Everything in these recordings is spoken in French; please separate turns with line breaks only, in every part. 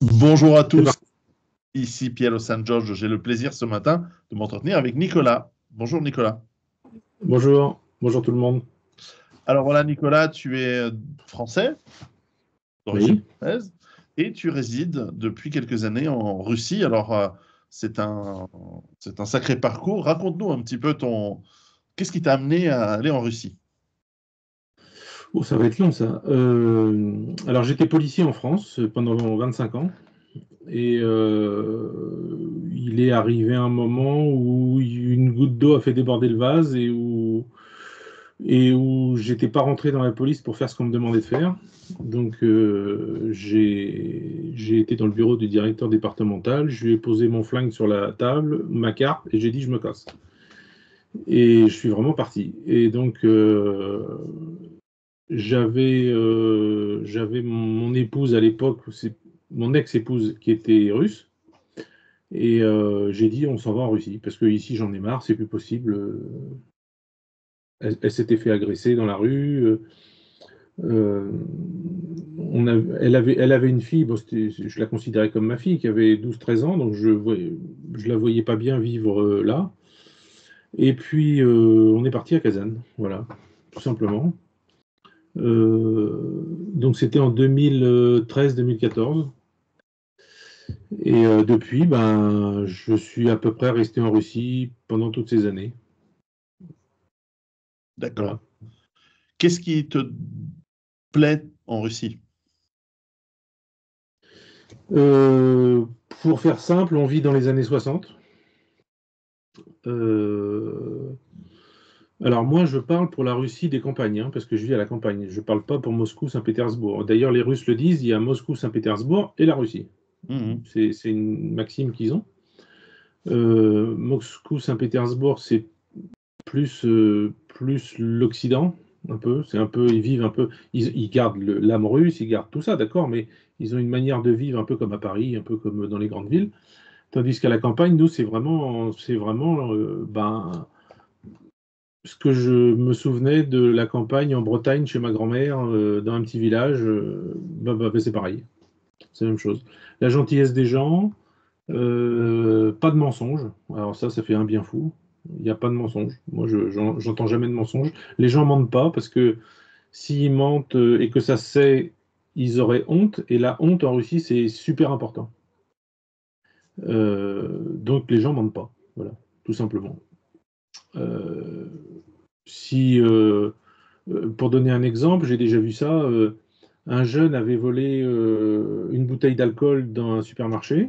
Bonjour à tous. Ici Pierre San George. J'ai le plaisir ce matin de m'entretenir avec Nicolas. Bonjour Nicolas.
Bonjour. Bonjour tout le monde.
Alors voilà Nicolas, tu es français, d'origine et tu résides depuis quelques années en Russie. Alors euh, c'est un, c'est un sacré parcours. Raconte-nous un petit peu ton, qu'est-ce qui t'a amené à aller en Russie?
Oh, ça va être long ça. Euh, alors j'étais policier en France pendant 25 ans et euh, il est arrivé un moment où une goutte d'eau a fait déborder le vase et où j'étais pas rentré dans la police pour faire ce qu'on me demandait de faire. Donc euh, j'ai été dans le bureau du directeur départemental, je lui ai posé mon flingue sur la table, ma carte et j'ai dit je me casse. Et je suis vraiment parti. Et donc j'avais euh, j'avais mon, épouse à l'époque, mon ex-épouse qui était russe, et euh, j'ai dit on s'en va en Russie parce que ici j'en ai marre, c'est plus possible. Elle, s'était fait agresser dans la rue. Euh, elle, avait, elle avait une fille, bon, je la considérais comme ma fille, qui avait 12-13 ans, donc je ne la voyais pas bien vivre là. Et puis, on est parti à Kazan, voilà, tout simplement. Euh, donc c'était en 2013-2014. Et euh, depuis, ben, je suis à peu près resté en Russie pendant toutes ces années.
D'accord. Qu'est-ce qui te plaît en Russie?
Euh, Pour faire simple, on vit dans les années 60. Alors moi, je parle pour la Russie des campagnes, hein, parce que je vis à la campagne. Je ne parle pas pour Moscou, Saint-Pétersbourg. D'ailleurs, les Russes le disent, il y a Moscou, Saint-Pétersbourg et la Russie. Mhm. C'est une maxime qu'ils ont. Euh, Moscou, Saint-Pétersbourg, c'est plus, euh, plus l'Occident, un peu. C'est un peu, ils vivent un peu, ils, gardent l'âme russe, ils gardent tout ça, d'accord, mais ils ont une manière de vivre un peu comme à Paris, un peu comme dans les grandes villes. Tandis qu'à la campagne, nous, c'est vraiment, c'est vraiment, euh, ben, que je me souvenais de la campagne en Bretagne chez ma grand-mère, euh, dans un petit village, euh, bah, bah, bah, c'est pareil. C'est la même chose. La gentillesse des gens, euh, pas de mensonges. Alors ça, ça fait un bien fou. Il n'y a pas de mensonges. Moi, je j'entends jamais de mensonges. Les gens mentent pas parce que s'ils mentent et que ça sait, ils auraient honte. Et la honte en Russie, c'est super important. donc les gens mentent pas. Voilà, tout simplement. Euh, si, euh, euh, pour donner un exemple, j'ai déjà vu ça, un jeune avait volé une bouteille d'alcool dans un supermarché.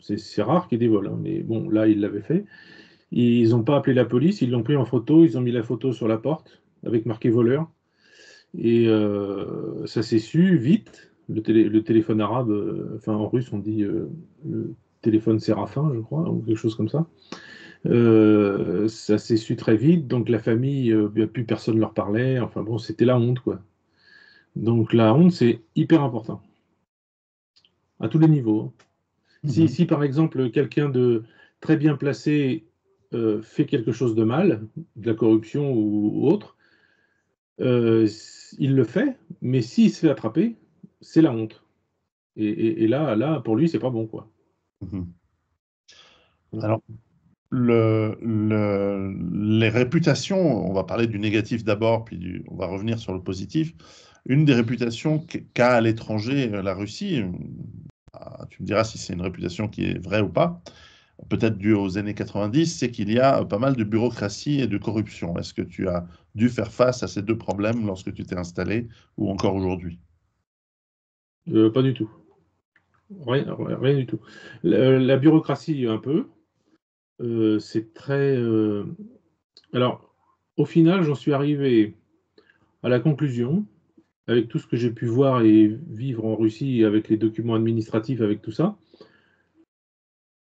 C'est rare qu'il y ait des vols, hein, mais bon, là, il l'avait fait. Ils n'ont pas appelé la police, ils l'ont pris en photo, ils ont mis la photo sur la porte avec marqué voleur. Et ça s'est su vite. Le, le, téléphone arabe, enfin en russe on dit le téléphone séraphin, je crois, ou quelque chose comme ça. Euh, ça s'est su très vite, donc la famille, euh, plus personne leur parlait. Enfin bon, c'était la honte, quoi. Donc la honte, c'est hyper important. À tous les niveaux. Si, mhm. si, par exemple quelqu'un de très bien placé euh, fait quelque chose de mal, de la corruption ou, autre, il le fait, mais s'il se fait attraper, c'est la honte. Et, là, là, pour lui, c'est pas bon, quoi.
Mhm. Alors, le, les réputations, on va parler du négatif d'abord, puis on va revenir sur le positif. Une des réputations qu'a à l'étranger la Russie, euh, ah, tu me diras si c'est une réputation qui est vraie ou pas, peut-être due aux années 90, c'est qu'il y a pas mal de bureaucratie et de corruption. Est-ce que tu as dû faire face à ces deux problèmes lorsque tu t'es installé ou encore aujourd'hui?
Euh, Pas du tout. Rien, du tout. la bureaucratie, un peu, euh, c'est très. Euh, alors, au final, j'en suis arrivé à la conclusion, avec tout ce que j'ai pu voir et vivre en Russie, avec les documents administratifs, avec tout ça.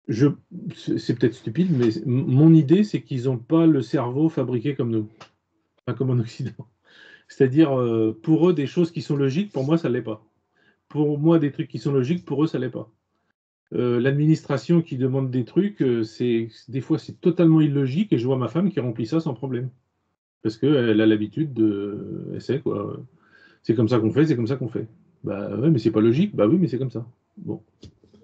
C'est peut-être stupide, mais mon idée, c'est qu'ils n'ont pas le cerveau fabriqué comme nous, pas comme en Occident. C'est-à-dire, euh, pour eux, des choses qui sont logiques, pour moi, ça ne l'est pas. Pour moi, des trucs qui sont logiques, pour eux, ça ne l'est pas. Euh, l'administration qui demande des trucs, euh, c'est des fois c'est totalement illogique et je vois ma femme qui remplit ça sans problème. Parce qu'elle a l'habitude de. Elle sait quoi. C'est comme ça qu'on fait, c'est comme ça qu'on fait. Bah ouais, mais c'est pas logique. Bah oui, mais c'est comme ça. Bon.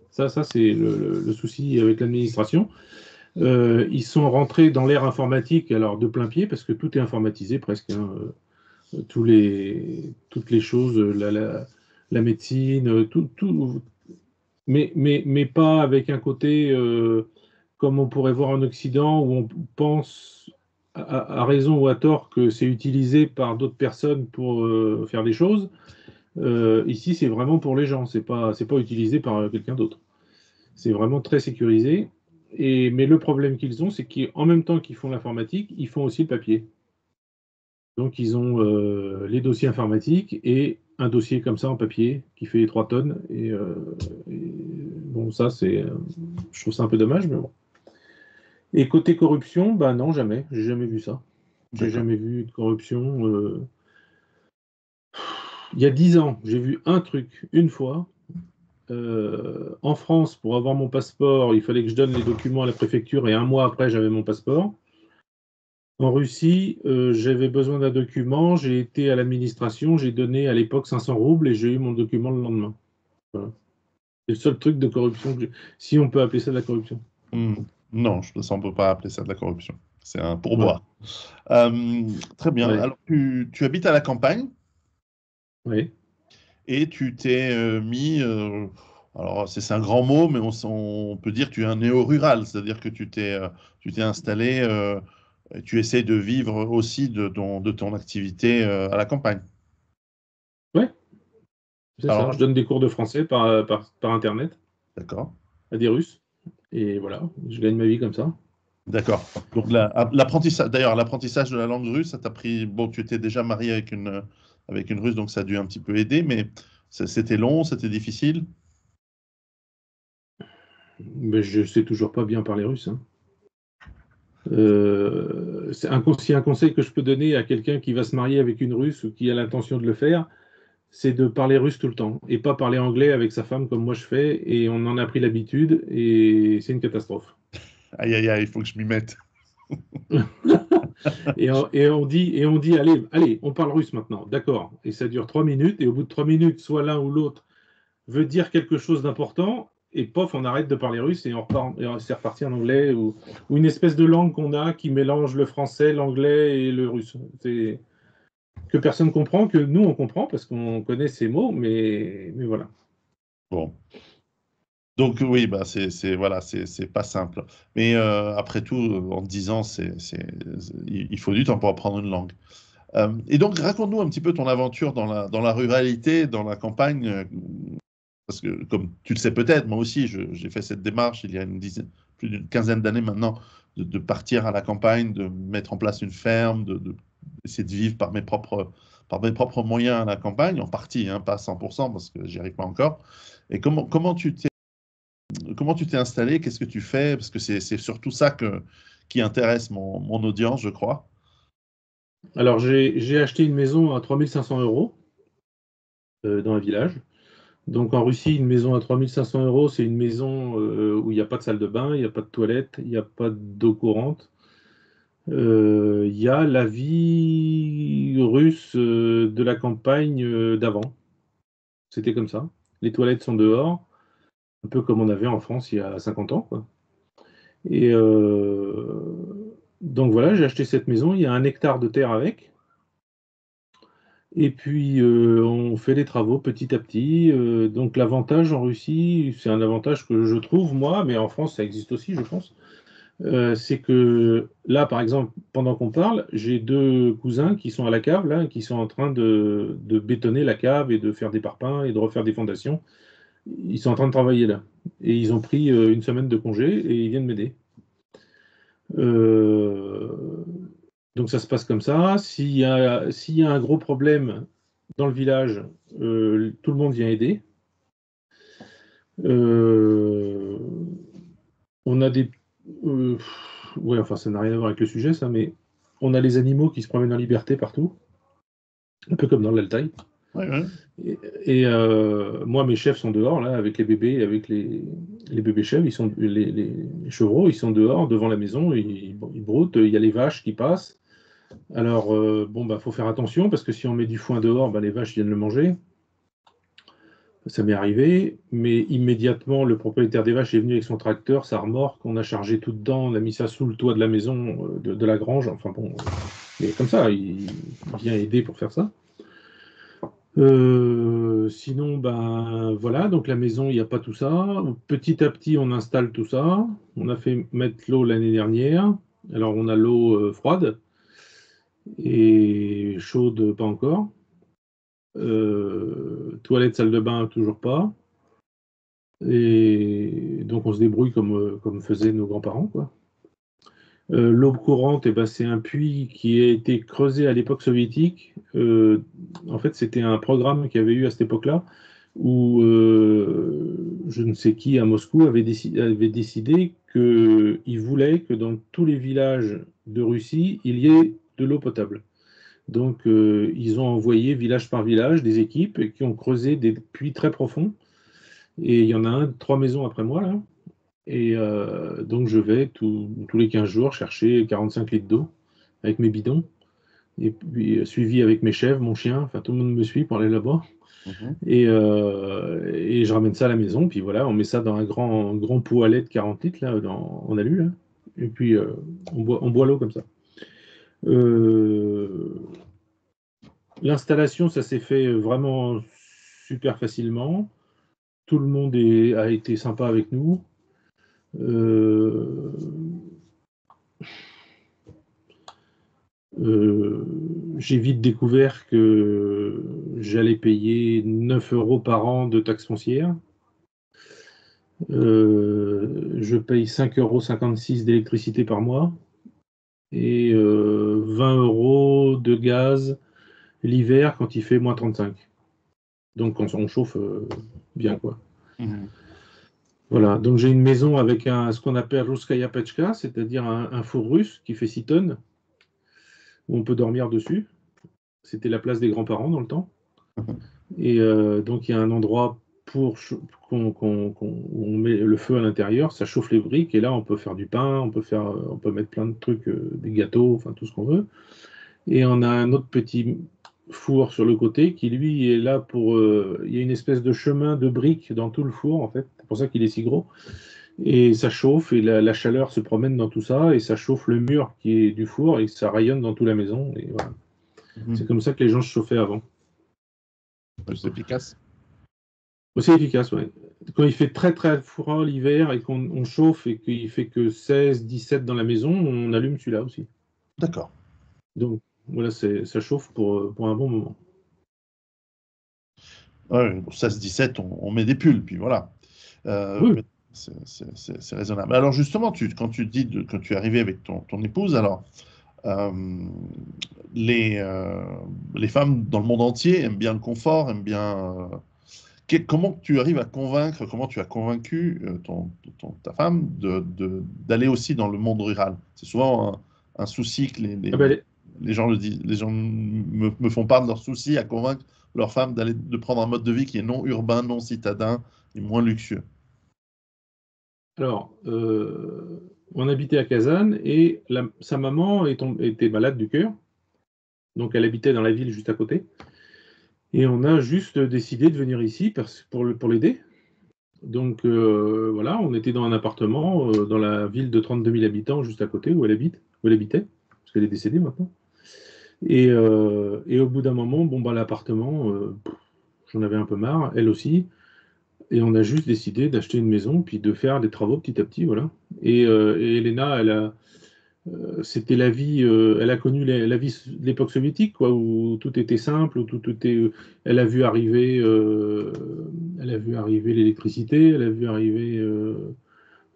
Ça, ça c'est le, souci avec l'administration. Euh, ils sont rentrés dans l'ère informatique, alors de plein pied, parce que tout est informatisé presque. Hein. Tous les, toutes les choses, la, la, médecine, tout, tout mais, mais, mais, pas avec un côté euh, comme on pourrait voir en Occident, où on pense à, raison ou à tort que c'est utilisé par d'autres personnes pour faire des choses. ici, c'est vraiment pour les gens, c'est pas, pas utilisé par quelqu'un d'autre. C'est vraiment très sécurisé. Et, mais le problème qu'ils ont, c'est qu'en même temps qu'ils font l'informatique, ils font aussi le papier. Donc ils ont euh, les dossiers informatiques et un dossier comme ça en papier qui fait 3 tonnes. Euh, et, bon, ça, c'est, euh, je trouve ça un peu dommage, mais bon. Et côté corruption, bah non, jamais. J'ai jamais vu ça. J'ai jamais vu de corruption. Il y a 10 ans, j'ai vu un truc une fois euh, en France, pour avoir mon passeport, il fallait que je donne les documents à la préfecture et un mois après, j'avais mon passeport. En Russie, euh, j'avais besoin d'un document, j'ai été à l'administration, j'ai donné à l'époque 500 roubles et j'ai eu mon document le lendemain. C'est le seul truc de corruption, si on peut appeler ça de la corruption.
Hmm. Non, je ne peut pas appeler ça de la corruption. C'est un pourboire. Euh, très bien. Alors, tu, tu habites à la campagne?
Oui
et tu t'es euh, mis, euh, alors c'est un grand mot, mais on, peut dire que tu es un néo-rural, c'est-à-dire que tu t'es tu t'es installé, tu essaies de vivre aussi de ton, de ton activité à la campagne.
Oui, c'est ça. Je donne des cours de français par, par, Internet.
D'accord.
À des Russes. Et voilà, je gagne ma vie comme ça.
D'accord. Donc l'apprentissage, d'ailleurs, l'apprentissage de la langue russe, ça t'a pris. Bon, tu étais déjà marié avec une, avec une russe, donc ça a dû un petit peu aider, mais c'était long, c'était difficile?
Mais je sais toujours pas bien parler russe. Hein. Euh, c'est un, un conseil que je peux donner à quelqu'un qui va se marier avec une russe ou qui a l'intention de le faire, c'est de parler russe tout le temps et pas parler anglais avec sa femme comme moi je fais et on en a pris l'habitude et c'est une catastrophe.
Aïe aïe aïe, il faut que je m'y mette.
et, on, dit, et on dit allez, allez, on parle russe maintenant, d'accord. Et ça dure trois minutes, et au bout de trois minutes, soit l'un ou l'autre veut dire quelque chose d'important, et pof, on arrête de parler russe et on c'est reparti en anglais, ou, une espèce de langue qu'on a qui mélange le français, l'anglais et le russe. Que personne comprend, que nous on comprend parce qu'on connaît ces mots, mais, voilà.
Bon, donc oui, bah c'est voilà, c'est pas simple. Mais euh, après tout, en 10 ans, c'est il faut du temps pour apprendre une langue. Euh, et donc raconte-nous un petit peu ton aventure dans la ruralité, dans la campagne, euh, parce que comme tu le sais peut-être, moi aussi, j'ai fait cette démarche il y a une dizaine, plus d'une quinzaine d'années maintenant, de, partir à la campagne, de mettre en place une ferme, de, de essayer de vivre par mes propres par mes propres moyens à la campagne, en partie, hein, pas à 100% parce que j'y arrive pas encore. Et comment comment tu t'es comment tu t'es installé? Qu'est-ce que tu fais? Parce que c'est surtout ça que, qui intéresse mon, mon audience, je crois.
Alors, j'ai acheté une maison à 3500 euros euh, dans un village. Donc, en Russie, une maison à 3500 euros, c'est une maison euh, où il n'y a pas de salle de bain, il n'y a pas de toilette, il n'y a pas d'eau courante. Euh, il y a la vie russe de la campagne d'avant. C'était comme ça. Les toilettes sont dehors un peu comme on avait en France il y a 50 ans. Et euh, donc voilà, j'ai acheté cette maison, il y a un hectare de terre avec. Et puis euh, on fait les travaux petit à petit. Euh, donc l'avantage en Russie, c'est un avantage que je trouve moi, mais en France ça existe aussi, je pense. c'est que là, par exemple, pendant qu'on parle, j'ai deux cousins qui sont à la cave, là, qui sont en train de, de bétonner la cave et de faire des parpaings et de refaire des fondations ils sont en train de travailler là. Et ils ont pris euh, une semaine de congé et ils viennent m'aider. Euh, donc ça se passe comme ça. S'il y, a, un gros problème dans le village, euh, tout le monde vient aider. on a des... ouais, enfin ça n'a rien à voir avec le sujet ça, mais on a les animaux qui se promènent en liberté partout, un peu comme dans l'Altaï. Et, euh, moi, mes chefs sont dehors, là, avec les bébés, avec les, bébés chefs, ils sont, les, chevreaux, ils sont dehors, devant la maison, ils, broutent, il y a les vaches qui passent. Alors, euh, bon, bah, faut faire attention, parce que si on met du foin dehors, bah, les vaches viennent le manger. Ça m'est arrivé, mais immédiatement, le propriétaire des vaches est venu avec son tracteur, sa remorque, on a chargé tout dedans, on a mis ça sous le toit de la maison, euh, de, la grange, enfin bon, mais comme ça, il vient aider pour faire ça. Euh, sinon, ben voilà, donc la maison, il n'y a pas tout ça. Petit à petit, on installe tout ça. On a fait mettre l'eau l'année dernière. Alors, on a l'eau euh, froide et chaude, pas encore. Euh, toilette, salle de bain, toujours pas. Et donc, on se débrouille comme, comme faisaient nos grands-parents, quoi. Euh, l'eau courante, eh ben, c'est un puits qui a été creusé à l'époque soviétique. Euh, en fait, c'était un programme qu'il y avait eu à cette époque-là où euh, je ne sais qui à Moscou avait, avait décidé qu'il voulait que dans tous les villages de Russie, il y ait de l'eau potable. Donc, ils ont envoyé village par village des équipes qui ont creusé des puits très profonds. Et il y en a un, trois maisons après moi, là, et euh, donc, je vais tous les 15 jours chercher 45 litres d'eau avec mes bidons. Et puis, euh, suivi avec mes chèvres, mon chien, enfin, tout le monde me suit pour aller là-bas. Mhm. Et, euh, et, je ramène ça à la maison. Puis voilà, on met ça dans un grand, grand pot à lait de 40 litres, là, dans. Là. Et puis, on boit, on boit l'eau comme ça. L'installation, ça s'est fait vraiment super facilement. Tout le monde a été sympa avec nous. Euh, euh, j'ai vite découvert que j'allais payer 9 euros par an de taxes foncières. Euh, je paye 5,56 euros d'électricité par mois et 20 euros de gaz l'hiver quand il fait moins 35. Donc on, chauffe bien quoi. Mmh. Voilà, donc j'ai une maison avec un, ce qu'on appelle Ruskaya Pechka, c'est-à-dire un, four russe qui fait 6 tonnes, où on peut dormir dessus. C'était la place des grands-parents dans le temps. Mhm. Et euh, donc il y a un endroit pour qu'on on met le feu à l'intérieur, ça chauffe les briques, et là on peut faire du pain, on peut, faire, on peut mettre plein de trucs, euh, des gâteaux, enfin tout ce qu'on veut. Et on a un autre petit four sur le côté qui lui est là pour. Euh, il y a une espèce de chemin de briques dans tout le four en fait. C'est pour ça qu'il est si gros. Et ça chauffe et la, chaleur se promène dans tout ça et ça chauffe le mur qui est du four et ça rayonne dans toute la maison. Et voilà. Mhm. C'est comme ça que les gens se chauffaient avant.
C'est efficace.
C'est efficace, oui. Quand il fait très très froid l'hiver et qu'on chauffe et qu'il fait que 16, 17 dans la maison, on allume celui-là aussi.
D'accord.
Donc voilà, ça chauffe pour, pour un bon moment.
Ouais, 16-17, on, met des pulls, puis voilà. Euh, c'est raisonnable. Alors justement, tu, quand tu dis que tu es arrivé avec ton, ton épouse, alors euh, les, euh, les femmes dans le monde entier aiment bien le confort, aiment bien... comment tu arrives à convaincre, comment tu as convaincu ton, ta femme d'aller de, aussi dans le monde rural? C'est souvent un, souci que les, ah ben, les gens le disent, les gens me, font part de leurs soucis à convaincre leurs femmes d'aller de prendre un mode de vie qui est non urbain, non citadin et moins luxueux.
Alors, euh, on habitait à Kazan et sa maman était malade du cœur, donc elle habitait dans la ville juste à côté. Et on a juste décidé de venir ici pour, l'aider. Donc euh, voilà, on était dans un appartement euh, dans la ville de 32 000 habitants juste à côté où elle habite, où elle habitait, parce qu'elle est décédée maintenant. Euh, et, au bout d'un moment, bon, bah, l'appartement, j'en avais un peu marre, elle aussi. Et on a juste décidé d'acheter une maison, puis de faire des travaux petit à petit, voilà. Et, Elena, elle a, c'était la vie, elle a connu la, vie de l'époque soviétique, où tout était simple, où tout, était, elle a vu arriver, elle a vu arriver l'électricité, elle a vu arriver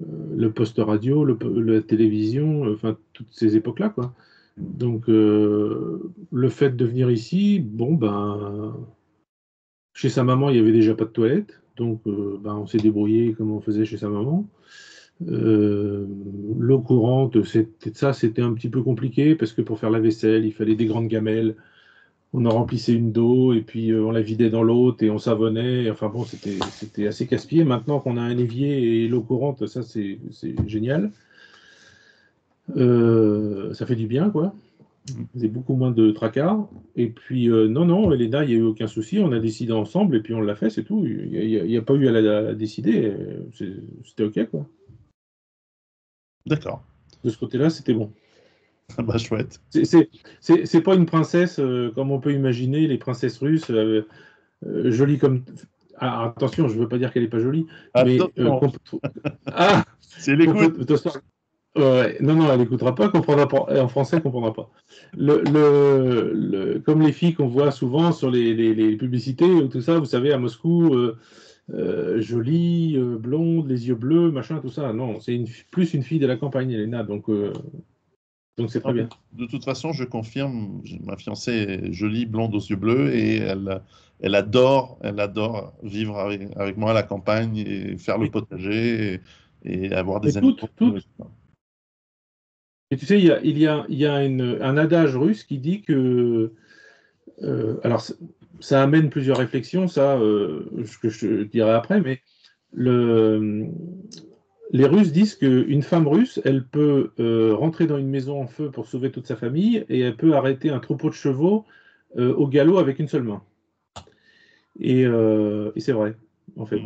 le poste radio, la télévision, enfin toutes ces époques-là. Donc, euh, le fait de venir ici, bon, ben, chez sa maman, il n'y avait déjà pas de toilette. Donc, euh, ben, on s'est débrouillé comme on faisait chez sa maman. Euh, l'eau courante, ça, c'était un petit peu compliqué parce que pour faire la vaisselle, il fallait des grandes gamelles. On en remplissait une d'eau et puis on la vidait dans l'autre et on savonnait. Enfin bon, c'était assez casse-pied. Maintenant qu'on a un évier et l'eau courante, ça, c'est génial. Euh, ça fait du bien, quoi. faisait beaucoup moins de tracas. Et puis, non, non, Elena, il n'y a eu aucun souci. On a décidé ensemble et puis on l'a fait, c'est tout. Il n'y a, pas eu à la, décider. C'était OK, quoi.
D'accord.
De ce côté-là, c'était bon.
bah, chouette.
C'est pas une princesse comme on peut imaginer, les princesses russes, jolies comme ah, attention, je ne veux pas dire qu'elle n'est pas jolie, mais euh,
ah, c'est l'écoute.
non, non, elle n'écoutera pas, comprendra pas. En français, elle comprendra pas. Le, le, comme les filles qu'on voit souvent sur les, les, publicités ou tout ça, vous savez, à Moscou, euh, euh, jolie, blonde, les yeux bleus, machin, tout ça. Non, c'est plus une fille de la campagne, Elena. Donc, donc c'est très bien.
De toute façon, je confirme, ma fiancée est jolie, blonde aux yeux bleus et elle, elle adore, elle adore vivre avec, moi à la campagne et faire le potager et, avoir des
amis. Et tu sais, il y a, il y a, il y a un adage russe qui dit que. Euh, alors, ça amène plusieurs réflexions, ça, euh, que je dirai après, mais le, les Russes disent qu'une femme russe, elle peut euh, rentrer dans une maison en feu pour sauver toute sa famille et elle peut arrêter un troupeau de chevaux euh, au galop avec une seule main. Et, c'est vrai, en fait.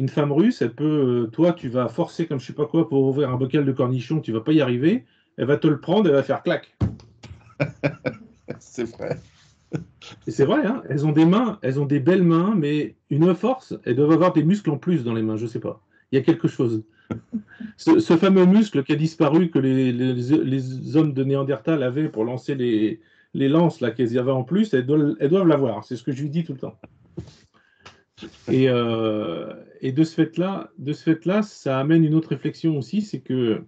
Une femme russe, elle peut, toi, tu vas forcer comme je sais pas quoi pour ouvrir un bocal de cornichons, tu vas pas y arriver, elle va te le prendre, elle va faire clac.
c'est vrai.
Et c'est vrai, hein, elles ont des mains, elles ont des belles mains, mais une force, elles doivent avoir des muscles en plus dans les mains, je sais pas. Il y a quelque chose. Ce, fameux muscle qui a disparu que les, hommes de Néandertal avaient pour lancer les, lances là qu'ils avaient en plus, elles doivent, l'avoir. C'est ce que je lui dis tout le temps. Et, euh, de ce fait-là, de ce fait-là, ça amène une autre réflexion aussi, c'est que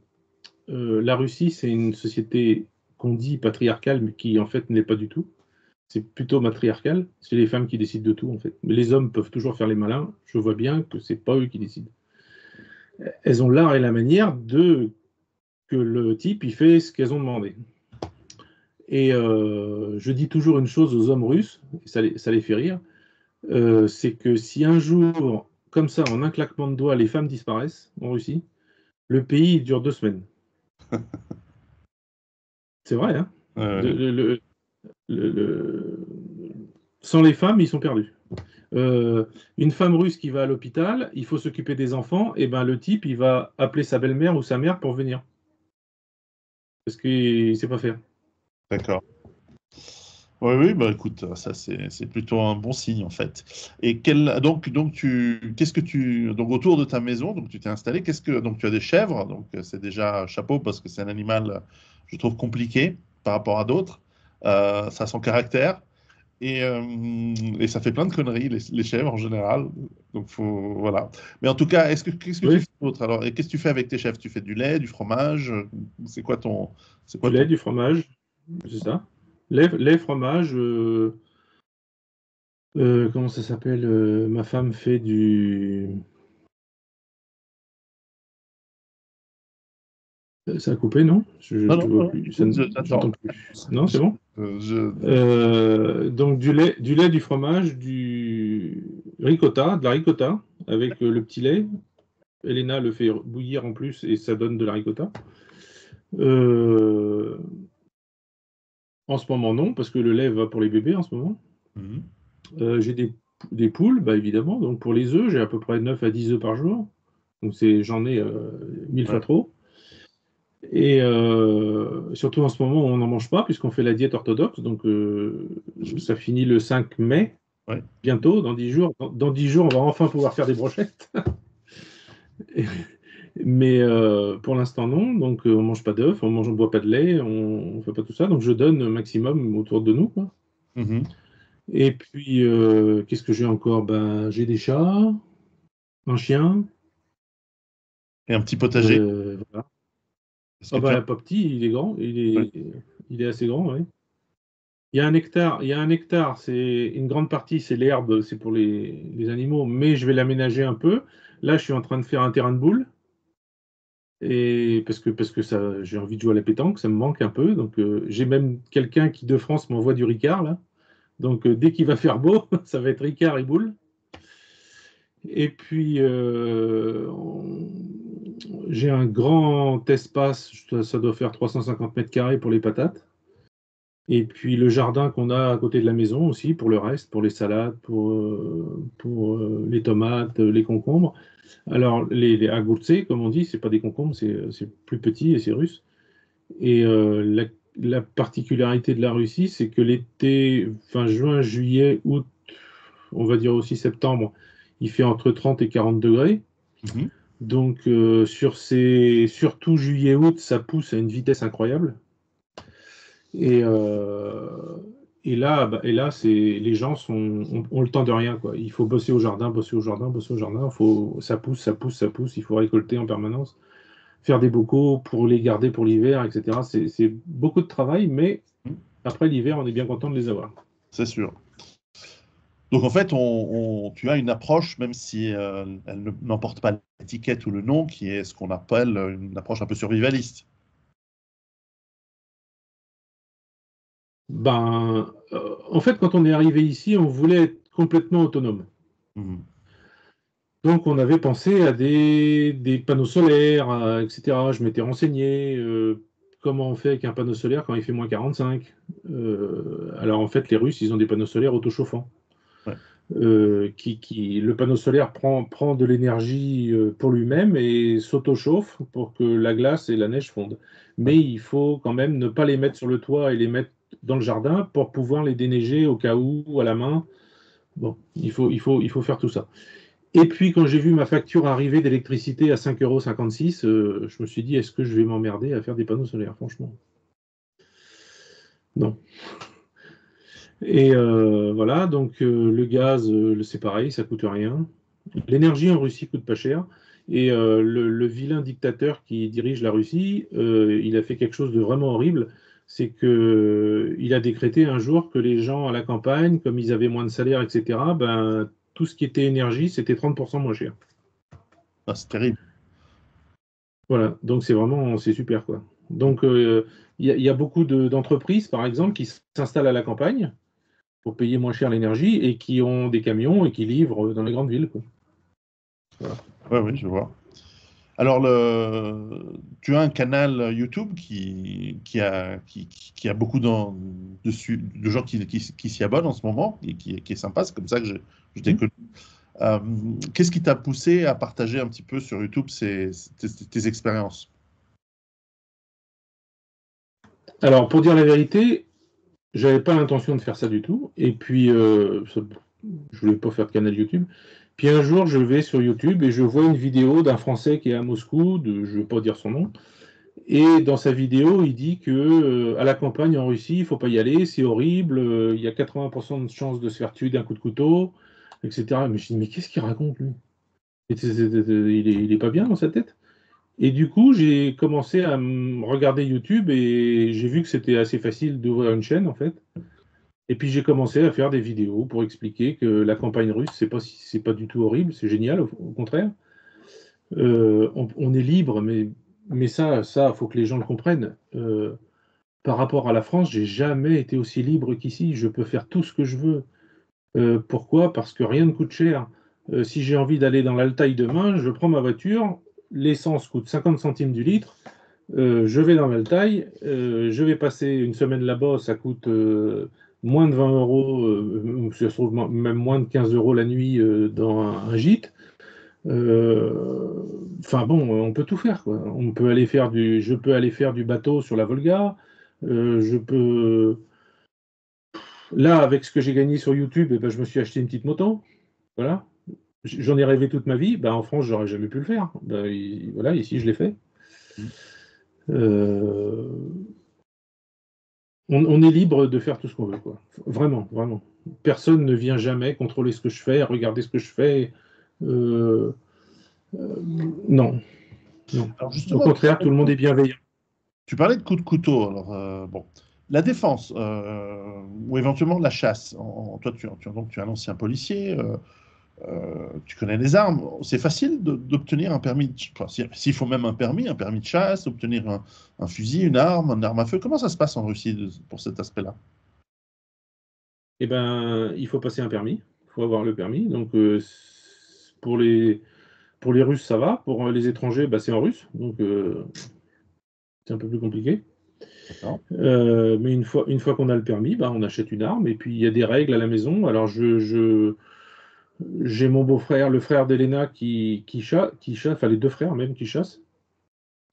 euh, la Russie, c'est une société qu'on dit patriarcale, mais qui en fait n'est pas du tout. C'est plutôt matriarcal. C'est les femmes qui décident de tout en fait. Mais les hommes peuvent toujours faire les malins. Je vois bien que c'est pas eux qui décident elles ont l'art et la manière de que le type il fait ce qu'elles ont demandé. Et euh, je dis toujours une chose aux hommes russes, ça les, ça les fait rire, euh, c'est que si un jour, comme ça, en un claquement de doigts, les femmes disparaissent en Russie, le pays dure deux semaines. c'est vrai, hein? Sans les femmes, ils sont perdus. Euh, une femme russe qui va à l'hôpital, il faut s'occuper des enfants, et ben le type, il va appeler sa belle-mère ou sa mère pour venir. Parce qu'il ne sait pas faire.
D'accord. Oui, oui, bah écoute, ça c'est plutôt un bon signe en fait. Et quel, donc, donc tu, qu'est-ce que tu, donc autour de ta maison, donc tu t'es installé, qu'est-ce que, donc tu as des chèvres, donc c'est déjà chapeau parce que c'est un animal, je trouve compliqué par rapport à d'autres. Euh, ça a son caractère. Et, euh, et, ça fait plein de conneries, les, chèvres en général. Donc, faut, voilà. Mais en tout cas, est-ce que, qu'est-ce que tu fais d'autre Alors, qu'est-ce que tu fais avec tes chèvres? Tu fais du lait, du fromage? C'est quoi ton.
C'est quoi du lait, du fromage, c'est ça. Lait, lait fromage. Euh, euh, comment ça s'appelle Ma femme fait du. Ça a coupé, non? Je,
non, non,
Non, c'est bon? Euh, euh, Donc du lait, du lait, du fromage, du ricotta, de la ricotta avec euh, le petit lait. Elena le fait bouillir en plus et ça donne de la ricotta. En ce moment, non, parce que le lait va pour les bébés en ce moment. Mhm. j'ai des, des, poules, bah, évidemment. Donc pour les œufs, j'ai à peu près 9 à 10 œufs par jour. Donc j'en ai mille fois trop. Et euh, surtout en ce moment, on n'en mange pas puisqu'on fait la diète orthodoxe. Donc, euh, ça finit le 5 mai, bientôt, dans 10 jours. Dans, 10 jours, on va enfin pouvoir faire des brochettes. Mais euh, pour l'instant, non. Donc, on ne mange pas d'œufs, on ne boit pas de lait, on ne fait pas tout ça. Donc, je donne un maximum autour de nous. Mm-hmm. Et puis, qu'est-ce que j'ai encore? Ben, J'ai des chats, un chien.
Et un petit potager.
Voilà. Ah bah, pas petit, il est grand, il est, il est assez grand, oui. Il y a un hectare, il y a un hectare, c'est une grande partie, c'est l'herbe, c'est pour les, animaux, mais je vais l'aménager un peu. Là, je suis en train de faire un terrain de boules. Et parce que, parce que ça, j'ai envie de jouer à la pétanque, ça me manque un peu. Donc, euh, j'ai même quelqu'un qui de France m'envoie du Ricard là. Donc, euh, dès qu'il va faire beau, ça va être Ricard et boules. Et puis, euh, j'ai un grand espace, ça doit faire 350 mètres carrés pour les patates. Et puis le jardin qu'on a à côté de la maison aussi, pour le reste, pour les salades, pour, euh, euh, les tomates, les concombres. Alors, les, les comme on dit, c'est pas des concombres, c'est plus petit et c'est russe. Et la, particularité de la Russie, c'est que l'été, fin juin, juillet, août, on va dire aussi septembre, il fait entre 30 et 40 degrés. Mhm. Donc, euh, sur ces, surtout juillet-août, ça pousse à une vitesse incroyable. Et, euh, et là, bah, et là les gens sont, ont, le temps de rien. Quoi. Il faut bosser au jardin, bosser au jardin, bosser au jardin. Faut, ça pousse, ça pousse, ça pousse. Il faut récolter en permanence, faire des bocaux pour les garder pour l'hiver, etc. C'est, c'est beaucoup de travail, mais après l'hiver, on est bien content de les avoir.
C'est sûr. Donc en fait, tu as une approche, même si euh, elle n'emporte pas l'étiquette ou le nom, qui est ce qu'on appelle une approche un peu survivaliste.
Ben, euh, en fait, quand on est arrivé ici, on voulait être complètement autonome. Mmh. Donc on avait pensé à des, panneaux solaires, etc. Je m'étais renseigné euh, comment on fait avec un panneau solaire quand il fait moins 45. alors en fait, les Russes, ils ont des panneaux solaires autochauffants. Euh, le panneau solaire prend, de l'énergie euh, pour lui-même et s'auto-chauffe pour que la glace et la neige fondent. Mais il faut quand même ne pas les mettre sur le toit et les mettre dans le jardin pour pouvoir les déneiger au cas où, à la main. Bon, il faut, faire tout ça. Et puis, quand j'ai vu ma facture arriver d'électricité à 5,56 euros, je me suis dit, est-ce que je vais m'emmerder à faire des panneaux solaires, franchement? Non. Et euh, voilà, donc euh, le gaz, euh, c'est pareil, ça coûte rien. L'énergie en Russie coûte pas cher. Et le, vilain dictateur qui dirige la Russie, il a fait quelque chose de vraiment horrible. C'est qu'il a décrété un jour que les gens à la campagne, comme ils avaient moins de salaire, etc., ben, tout ce qui était énergie, c'était 30% moins cher.
Ah, c'est terrible.
Voilà, donc c'est vraiment, c'est super quoi. Donc il y, a beaucoup d'entreprises, par exemple, qui s'installent à la campagne pour payer moins cher l'énergie et qui ont des camions et qui livrent dans les grandes villes.
Oui, oui, je vois. Alors, le... tu as un canal YouTube qui, qui, a, qui, qui a beaucoup de, de gens qui, qui, s'y abonnent en ce moment et qui, est sympa. C'est comme ça que je, je t'ai mmh. euh, Qu'est-ce qui t'a poussé à partager un petit peu sur YouTube ces, tes expériences?
Alors, pour dire la vérité, j'avais pas l'intention de faire ça du tout. Et puis, euh, je voulais pas faire de canal YouTube. Puis un jour, je vais sur YouTube et je vois une vidéo d'un Français qui est à Moscou, de, je ne vais pas dire son nom. Et dans sa vidéo, il dit que euh, à la campagne en Russie, il faut pas y aller, c'est horrible, euh, il y a 80% de chances de se faire tuer d'un coup de couteau, etc. Mais je dis, mais qu'est-ce qu'il raconte lui? Il est, pas bien dans sa tête? Et du coup, j'ai commencé à regarder YouTube et j'ai vu que c'était assez facile d'ouvrir une chaîne en fait. Et puis j'ai commencé à faire des vidéos pour expliquer que la campagne russe, c'est pas pas du tout horrible, c'est génial, au, contraire. Euh, on, est libre, mais mais ça, ça, faut que les gens le comprennent. Euh, par rapport à la France, j'ai jamais été aussi libre qu'ici. Je peux faire tout ce que je veux. Euh, pourquoi? Parce que rien ne coûte cher. si j'ai envie d'aller dans l'Altaï demain, je prends ma voiture, l'essence coûte 50 centimes du litre. Euh, je vais dans Valtaille, euh, je vais passer une semaine là-bas, ça coûte euh, moins de 20 euros, se trouve même moins de 15 euros la nuit dans un, gîte. Enfin bon, on peut tout faire. On peut aller faire du, je peux aller faire du bateau sur la Volga. je peux. Là, avec ce que j'ai gagné sur YouTube, eh ben, je me suis acheté une petite moto. Voilà. J'en ai rêvé toute ma vie. Ben, en France, j'aurais jamais pu le faire. Ben, voilà, ici, je l'ai fait. Mm. Euh, on, est libre de faire tout ce qu'on veut. Quoi. Vraiment, vraiment. Personne ne vient jamais contrôler ce que je fais, regarder ce que je fais. Euh, euh, non. Au contraire, tout le monde est bienveillant.
Tu parlais de coups de couteau. Alors, bon. La défense, ou éventuellement la chasse. toi, tu, tu, donc, tu es un ancien policier. Euh, tu connais les armes, c'est facile d'obtenir un permis, s'il faut même un permis, un permis de chasse, obtenir un, fusil, une arme, une arme à feu. Comment ça se passe en Russie pour cet aspect-là?
Eh ben, il faut passer un permis, il faut avoir le permis. Donc, euh, pour, les, pour les Russes, ça va. Pour les étrangers, bah, c'est en russe, donc euh, c'est un peu plus compliqué. mais une fois, une fois qu'on a le permis, bah, on achète une arme et puis il y a des règles à la maison. Alors je, j'ai mon beau-frère, le frère d'Elena qui, chasse, enfin les deux frères même qui chassent.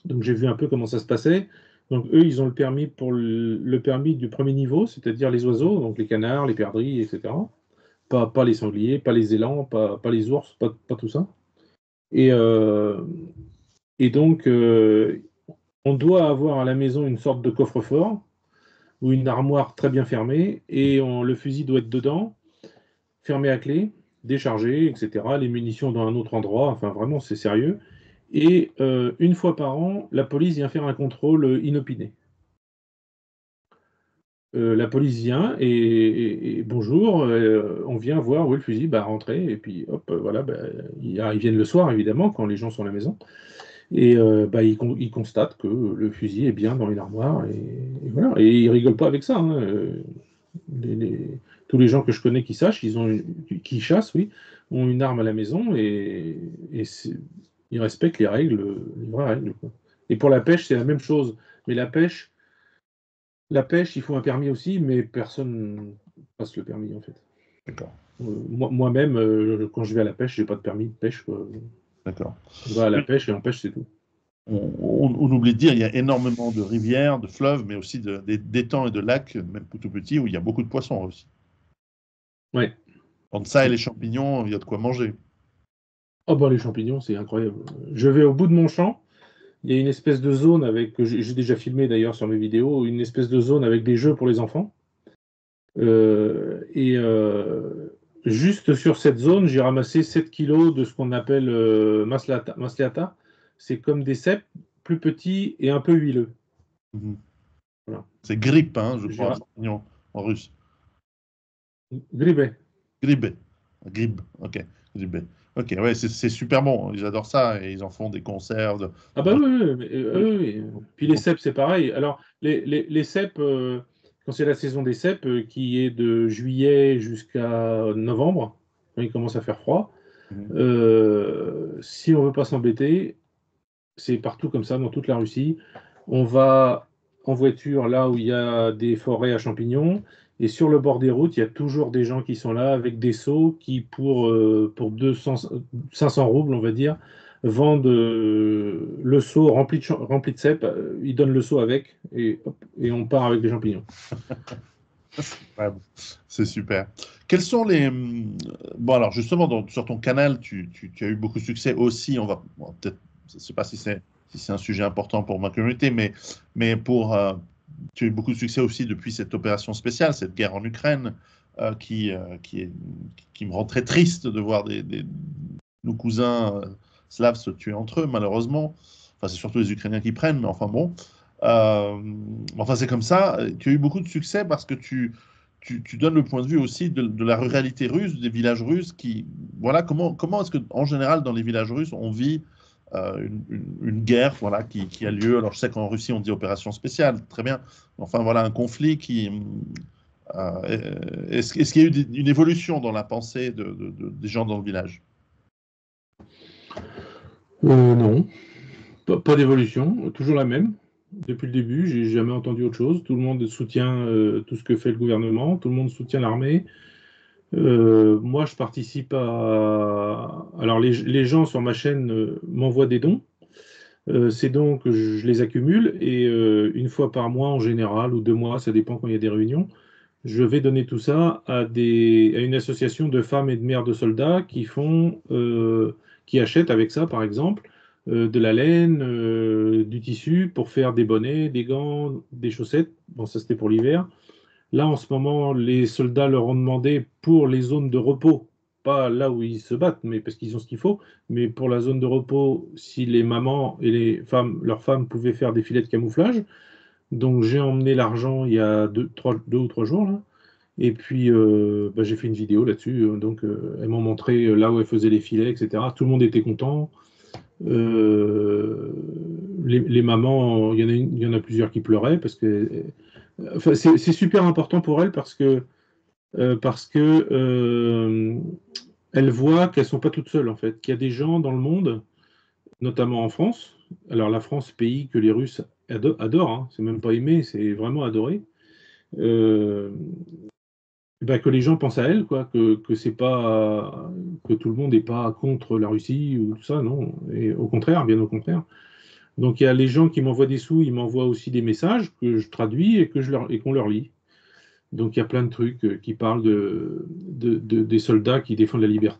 Donc j'ai vu un peu comment ça se passait. Donc eux, ils ont le permis pour le, permis du premier niveau, c'est-à-dire les oiseaux, donc les canards, les perdrix, etc. Pas, les sangliers, pas les élans, pas, les ours, pas, tout ça. Et, euh, donc, euh, on doit avoir à la maison une sorte de coffre-fort ou une armoire très bien fermée, et le fusil doit être dedans, fermé à clé, déchargé, etc. Les munitions dans un autre endroit, enfin vraiment c'est sérieux. Et euh, une fois par an, la police vient faire un contrôle inopiné. Euh, la police vient et, bonjour, euh, on vient voir où est le fusil, bah rentrer, et puis hop, voilà, bah, ils, viennent le soir évidemment quand les gens sont à la maison, et bah, ils, constatent que le fusil est bien dans une armoire, et, voilà, et ils rigolent pas avec ça. Hein. Tous les gens que je connais qui sachent, ils ont qui chassent, oui, ont une arme à la maison et, ils respectent les règles, les vraies règles. Et pour la pêche, c'est la même chose. Mais la pêche, la pêche, il faut un permis aussi, mais personne passe le permis en fait. D'accord. Euh, moi-même, euh, quand je vais à la pêche, j'ai pas de permis de pêche.
D'accord.
On va à la pêche et on pêche, c'est tout.
On, oublie de dire, il y a énormément de rivières, de fleuves, mais aussi d'étangs et de lacs, même tout petits, où il y a beaucoup de poissons aussi.
Oui.
Entre ça et les champignons, il y a de quoi manger.
Oh bah les champignons, c'est incroyable. Je vais au bout de mon champ. Il y a une espèce de zone avec, j'ai déjà filmé d'ailleurs sur mes vidéos, une espèce de zone avec des jeux pour les enfants. Euh, et euh, juste sur cette zone, j'ai ramassé 7 kilos de ce qu'on appelle euh, masleata. C'est comme des cèpes plus petits et un peu huileux.
Mhm. C'est grippe, hein, je crois, en russe.
Gribe.
Gribe. Gribe, ok. Gribe. Ok, ouais, c'est super bon. Ils adorent ça et ils en font des conserves.
Ah bah oui, oui, euh, oui, Puis les cèpes, c'est pareil. Alors, les, les, les cèpes, euh, quand c'est la saison des cèpes, euh, qui est de juillet jusqu'à novembre, quand il commence à faire froid, mhm. si on veut pas s'embêter, c'est partout comme ça, dans toute la Russie. On va en voiture là où il y a des forêts à champignons et sur le bord des routes, il y a toujours des gens qui sont là avec des seaux qui, pour, euh, pour 200, 500 roubles, on va dire, vendent euh, le seau rempli de, rempli de cèpes. Euh, ils donnent le seau avec et, et on part avec des champignons.
C'est super. Quels sont les. Bon, alors justement, sur ton canal, tu, tu, as eu beaucoup de succès aussi. On va peut-être. Je ne sais pas si c'est si un sujet important pour ma communauté, mais, mais pour, tu as eu beaucoup de succès aussi depuis cette opération spéciale, cette guerre en Ukraine, euh, qui, euh, qui, me rend très triste de voir nos cousins euh, slaves se tuer entre eux, malheureusement. Enfin, c'est surtout les Ukrainiens qui prennent, mais enfin bon. enfin, c'est comme ça. Tu as eu beaucoup de succès parce que tu, tu, donnes le point de vue aussi de, de, la ruralité russe, des villages russes qui. Voilà, comment, comment est-ce qu'en général, dans les villages russes, on vit euh, une, guerre voilà, qui, a lieu. Alors je sais qu'en Russie on dit opération spéciale, très bien. Enfin voilà un conflit qui... Euh, est-ce qu'il y a eu une évolution dans la pensée de, des gens dans le village?
Euh, Non, pas, d'évolution, toujours la même. Depuis le début, j'ai jamais entendu autre chose. Tout le monde soutient tout ce que fait le gouvernement, tout le monde soutient l'armée, euh, moi, je participe à. Alors, les, gens sur ma chaîne euh, m'envoient des dons. Euh, ces dons que je, les accumule et une fois par mois en général, ou deux mois, ça dépend quand il y a des réunions, je vais donner tout ça à, des, à une association de femmes et de mères de soldats qui font, qui achètent avec ça, par exemple, de la laine, du tissu pour faire des bonnets, des gants, des chaussettes. Bon, ça c'était pour l'hiver. Là, en ce moment, les soldats leur ont demandé pour les zones de repos, pas là où ils se battent, mais parce qu'ils ont ce qu'il faut, mais pour la zone de repos, si les mamans et les femmes, leurs femmes pouvaient faire des filets de camouflage. Donc j'ai emmené l'argent il y a deux, ou trois jours là. Et puis euh, bah, j'ai fait une vidéo là-dessus. Donc euh, elles m'ont montré là où elles faisaient les filets, etc. Tout le monde était content. Euh, les, mamans, il y, il y en a plusieurs qui pleuraient parce que c'est super important pour elles parce que euh, parce que euh, voient qu'elles sont pas toutes seules en fait, qu'il y a des gens dans le monde, notamment en France. Alors la France, pays que les Russes adorent, hein, c'est même pas aimé, c'est vraiment adoré. Euh, bah, que les gens pensent à elle, quoi, que, que c'est pas que tout le monde n'est pas contre la Russie ou tout ça, non. Et au contraire, bien au contraire. Donc il y a les gens qui m'envoient des sous, ils m'envoient aussi des messages que je traduis et que je leur et qu'on leur lit. Donc il y a plein de trucs euh, qui parlent de, de, des soldats qui défendent la liberté,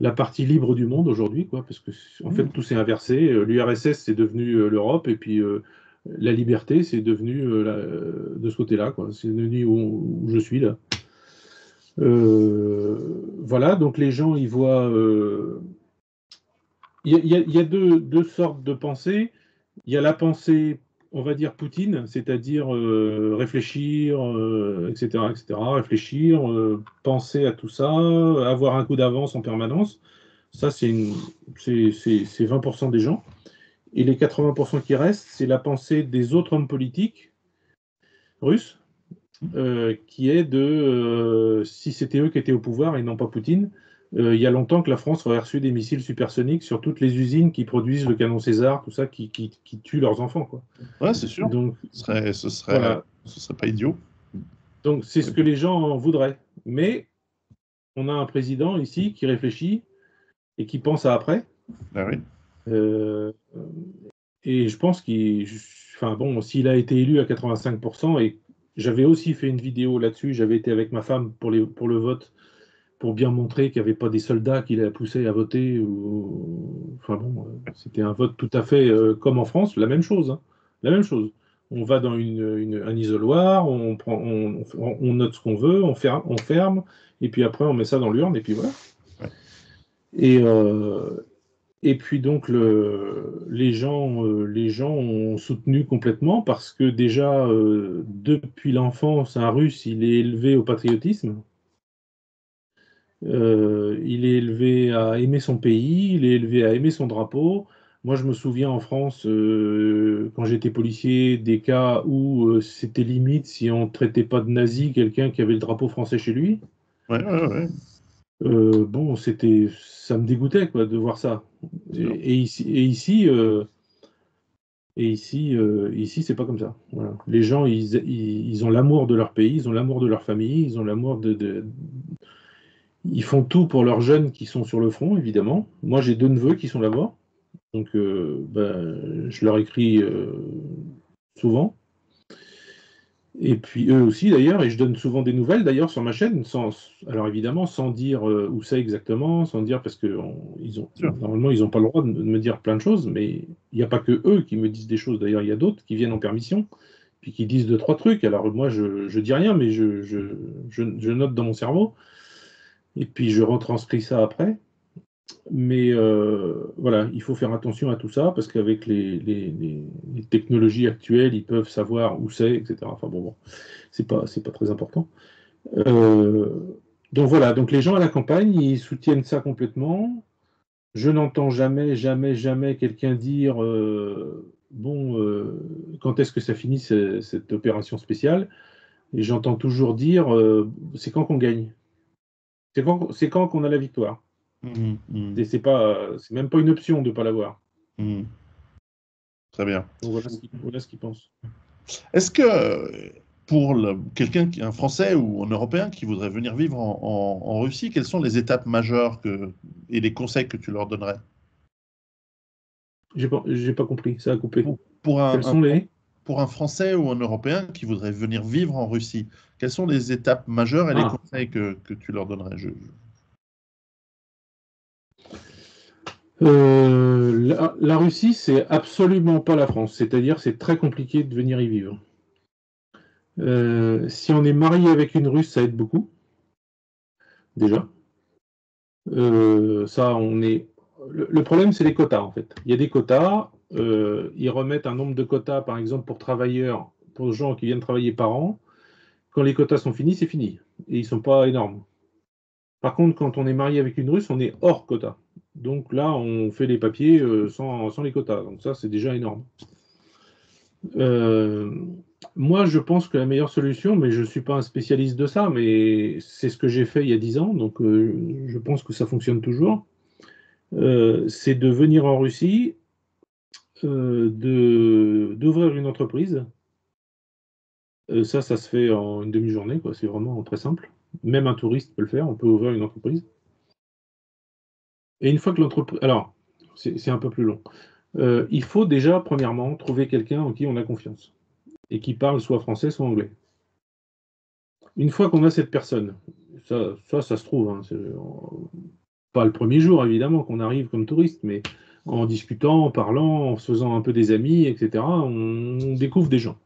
la partie libre du monde aujourd'hui, quoi, parce que en fait mmh. tout s'est inversé. Euh, L'URSS c'est devenu euh, l'Europe et puis la liberté c'est devenu de ce côté-là, quoi. C'est devenu où, je suis là. voilà, donc les gens ils voient. Il y, a, deux, sortes de pensées. Il y a la pensée on va dire Poutine, c'est-à-dire euh, réfléchir, etc., euh, etc., réfléchir, euh, penser à tout ça, avoir un coup d'avance en permanence. Ça, c'est 20% des gens. Et les 80% qui restent, c'est la pensée des autres hommes politiques russes, qui est de, si c'était eux qui étaient au pouvoir et non pas Poutine, euh, il y a longtemps que la France aurait reçu des missiles supersoniques sur toutes les usines qui produisent le canon César, tout ça, qui, qui, tuent leurs enfants. Quoi.
Ouais, c'est sûr. Donc, ce serait, ce serait, ce serait pas idiot.
Donc, c'est ce que les gens voudraient. Mais on a un président ici qui réfléchit et qui pense à après.
Ben oui.
Euh, et je pense qu'il. Enfin, bon, s'il a été élu à 85%, et j'avais aussi fait une vidéo là-dessus, j'avais été avec ma femme pour, les, pour le vote pour bien montrer qu'il n'y avait pas des soldats qui l'a poussé à voter. Ou... Enfin bon, euh, c'était un vote tout à fait euh, comme en France, la même chose. Hein. la même chose. On va dans une, un isoloir, on, prend, on, note ce qu'on veut, on ferme, on ferme, et puis après on met ça dans l'urne, et puis voilà. Et, euh, et puis donc le, les, gens, les gens ont soutenu complètement parce que déjà depuis l'enfance, un Russe, il est élevé au patriotisme. Euh, il est élevé à aimer son pays, il est élevé à aimer son drapeau. Moi, je me souviens en France, euh, quand j'étais policier, des cas où euh, c'était limite si on ne traitait pas de nazi quelqu'un qui avait le drapeau français chez lui.
Ouais, ouais, ouais.
bon, c'était, ça me dégoûtait quoi, de voir ça. Et, ici, et ici, et ici, ici, c'est pas comme ça. Les gens, ils, ils ont l'amour de leur pays, ils ont l'amour de leur famille, ils ont l'amour de, de, ils font tout pour leurs jeunes qui sont sur le front, évidemment. Moi, j'ai deux neveux qui sont là-bas. Donc, euh, ben, je leur écris euh, souvent. Et puis eux aussi, d'ailleurs, et je donne souvent des nouvelles, d'ailleurs, sur ma chaîne, sans, alors évidemment, sans dire euh, où c'est exactement, sans dire, parce que ils ont, normalement, ils n'ont pas le droit de, me dire plein de choses, mais il n'y a pas que eux qui me disent des choses. D'ailleurs, il y a d'autres qui viennent en permission, puis qui disent deux, trois trucs. Alors moi, je ne dis rien, mais je, je, note dans mon cerveau et puis je retranscris ça après. Mais euh, voilà, il faut faire attention à tout ça parce qu'avec les, technologies actuelles, ils peuvent savoir où c'est, etc. Enfin bon, bon c'est pas, c'est pas très important. Euh, donc voilà, donc les gens à la campagne, ils soutiennent ça complètement. Je n'entends jamais, jamais, jamais quelqu'un dire euh, bon, quand est-ce que ça finit cette opération spéciale? Et j'entends toujours dire c'est quand qu'on gagne? C'est quand, qu'on a la victoire. Mmh, mmh. C'est pas, c'est même pas une option de ne pas l'avoir.
Mmh. Très bien.
voilà ce qu'il pense.
Est-ce que pour quelqu'un, un Français ou un Européen qui voudrait venir vivre en, Russie, quelles sont les étapes majeures que, et les conseils que tu leur donnerais?
J'ai pas, pas compris, ça a coupé.
Pour, un, pour un Français ou un Européen qui voudrait venir vivre en Russie, quelles sont les étapes majeures et les ah. conseils que, tu leur donnerais?
Euh, la, Russie, c'est absolument pas la France. C'est-à-dire, c'est très compliqué de venir y vivre. Euh, si on est marié avec une Russe, ça aide beaucoup. Déjà. Euh, ça, on est. le problème, c'est les quotas, en fait. Il y a des quotas. Euh, ils remettent un nombre de quotas, par exemple, pour travailleurs, pour gens qui viennent travailler par an. Quand les quotas sont finis, c'est fini. Et ils ne sont pas énormes. Par contre, quand on est marié avec une Russe, on est hors quota. Donc là, on fait les papiers euh, sans, les quotas. Donc ça, c'est déjà énorme. Euh, moi, je pense que la meilleure solution, mais je ne suis pas un spécialiste de ça, mais c'est ce que j'ai fait il y a 10 ans, donc je pense que ça fonctionne toujours c'est de venir en Russie, d'ouvrir une entreprise. ça, ça se fait en une demi-journée, c'est vraiment très simple. Même un touriste peut le faire, on peut ouvrir une entreprise. Et une fois que l'entreprise. Alors, c'est un peu plus long. Euh, il faut déjà, premièrement, trouver quelqu'un en qui on a confiance et qui parle soit français, soit anglais. Une fois qu'on a cette personne, ça, ça, ça se trouve, hein, pas le premier jour évidemment qu'on arrive comme touriste, mais en discutant, en parlant, en faisant un peu des amis, etc., on, découvre des gens.